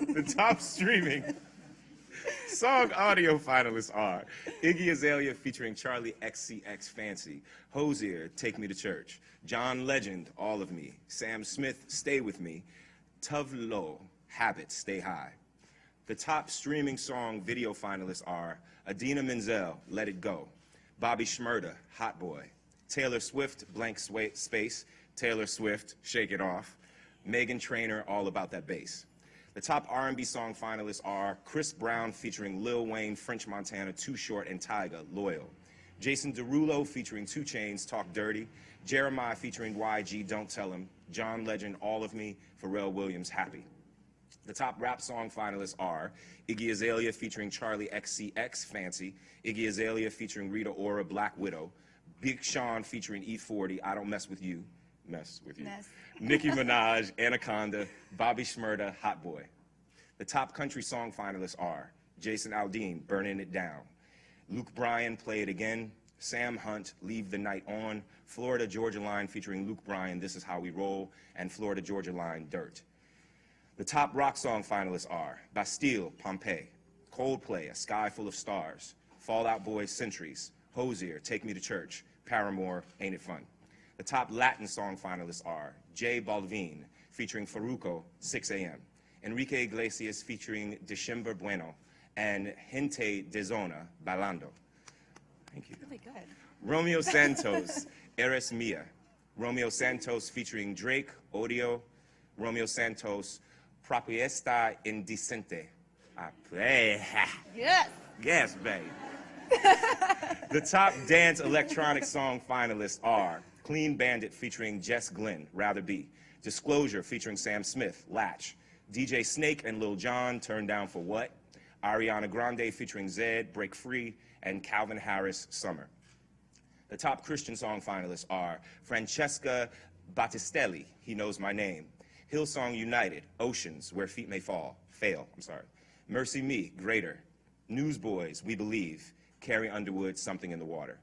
The top streaming song audio finalists are Iggy Azalea featuring Charli XCX Fancy, Hozier, Take Me to Church, John Legend, All of Me, Sam Smith, Stay With Me, Tove Lo, Habit, Stay High. The top streaming song video finalists are Idina Menzel, Let It Go, Bobby Shmurda, Hot Boy, Taylor Swift, Blank Space, Taylor Swift, Shake It Off, Meghan Trainor, All About That Bass. The top R&B song finalists are Chris Brown featuring Lil Wayne, French Montana, Too Short, and Tyga, Loyal. Jason Derulo featuring 2 Chainz, Talk Dirty. Jeremih featuring YG, Don't Tell Him. John Legend, All of Me. Pharrell Williams, Happy. The top rap song finalists are Iggy Azalea featuring Charli XCX, Fancy. Iggy Azalea featuring Rita Ora, Black Widow. Big Sean featuring E-40, I Don't Mess With You. Mess with you. Mess. Nicki Minaj, Anaconda, Bobby Shmurda, Hot Boy. The top country song finalists are Jason Aldean, Burning It Down. Luke Bryan, Play It Again. Sam Hunt, Leave the Night On. Florida Georgia Line featuring Luke Bryan, This Is How We Roll. And Florida Georgia Line, Dirt. The top rock song finalists are Bastille, Pompeii, Coldplay, A Sky Full of Stars, Fall Out Boy, Centuries, Hozier, Take Me to Church, Paramore, Ain't It Fun. The top Latin song finalists are J Balvin, featuring Farruko, 6 a.m., Enrique Iglesias featuring Descemer Bueno, and Gente de Zona, Bailando. Thank you. Really good. Romeo Santos, Eres Mia. Romeo Santos featuring Drake, Odio. Romeo Santos, Propuesta Indecente. I play. Yes. Yes, babe. the top dance electronic song finalists are Clean Bandit featuring Jess Glynne, Rather Be. Disclosure featuring Sam Smith, Latch. DJ Snake and Lil Jon, Turn Down for What. Ariana Grande featuring Zedd, Break Free. And Calvin Harris, Summer. The top Christian song finalists are Francesca Battistelli, He Knows My Name, Hillsong United, Oceans, Where Feet May Fall, Fail, I'm sorry, MercyMe, Greater, Newsboys, We Believe, Carrie Underwood, Something in the Water.